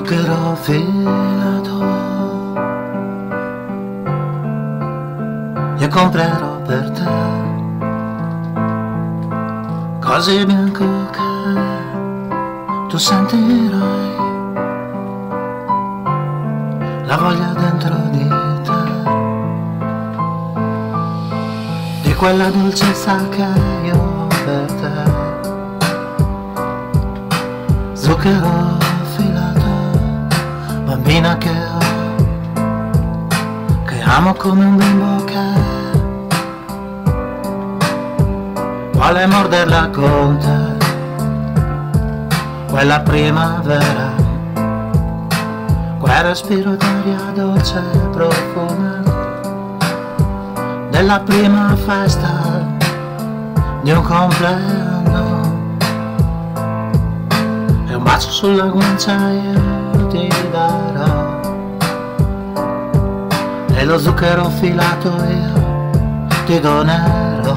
zucchero filato e comprerò per te cose bianche che tu sentirai. La voglia dentro di te di quella dolcezza che io per te. Zucchero bambina che che amo come un bimbo che vuole morderla con te, quella primavera, quel respiro d'aria dolce e profuma della prima festa di un compleanno. E un bacio sulla guancia lo zucchero filato io ti donerò.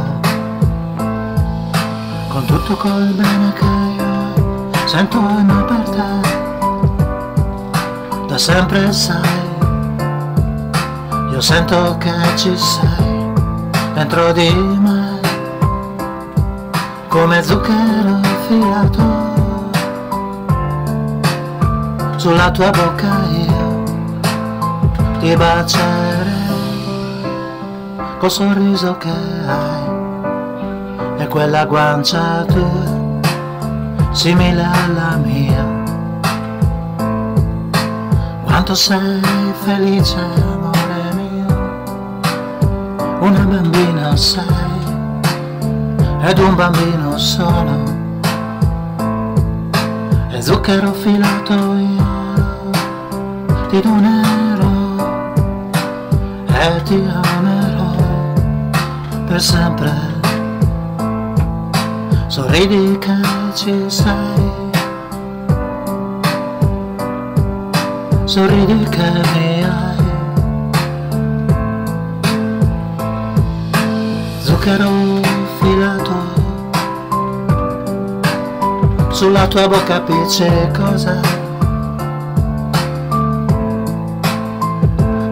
Con tutto quel bene che io sento amo per te da sempre sai io sento che ci sei dentro di me. Come zucchero filato sulla tua bocca io ti bacerei col sorriso che hai e quella guancia tua simile alla mia. Quanto sei felice amore mio una bambina sei ed un bambino sono e zucchero filato io ti donerò e ti amerò per sempre. Sorridi che ci sei, sorridi che mi hai. Zucchero filato sulla tua bocca appiccicosa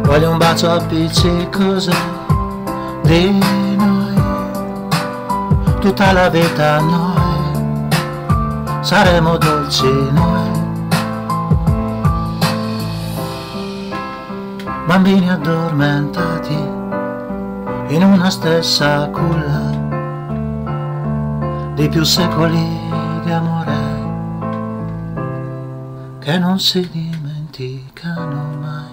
Voglio un bacio appiccicoso di tutta la vita noi, saremo dolci noi. Bambini addormentati in una stessa culla di più secoli di amore che non si dimenticano mai.